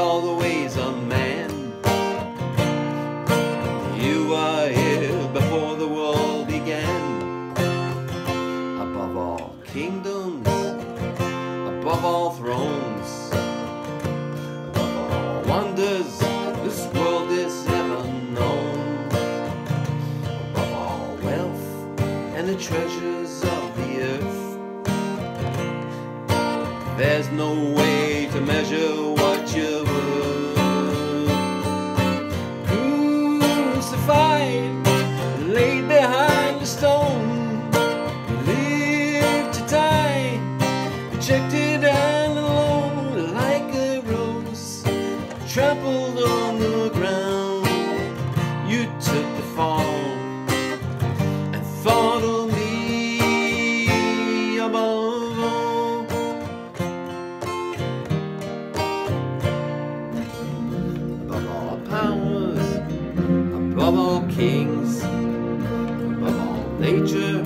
all the ways of man. You are here before the world began. Above all kingdoms, above all thrones, above all wonders this world has ever known. Above all wealth and the treasures of the earth. There's no way to measure what you're above all kings, above all nature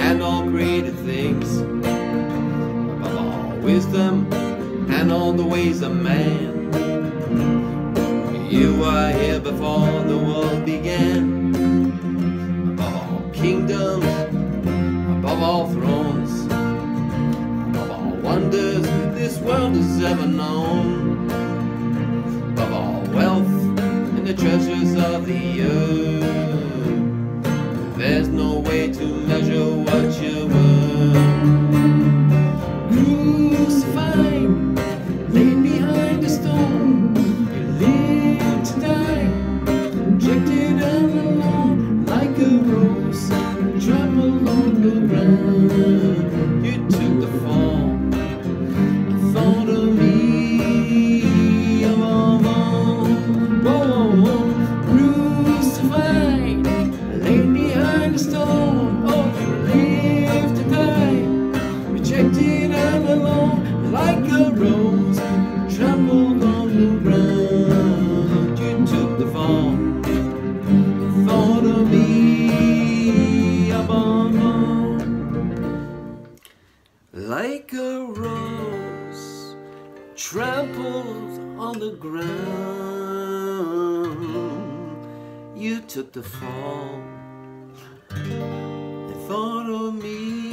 and all created things, above all wisdom and all the ways of man. You are here before the world began. Above all kingdoms, above all thrones, above all wonders this world has ever known. The treasures of the earth. Like a rose trampled on the ground, you took the fall. And thought of me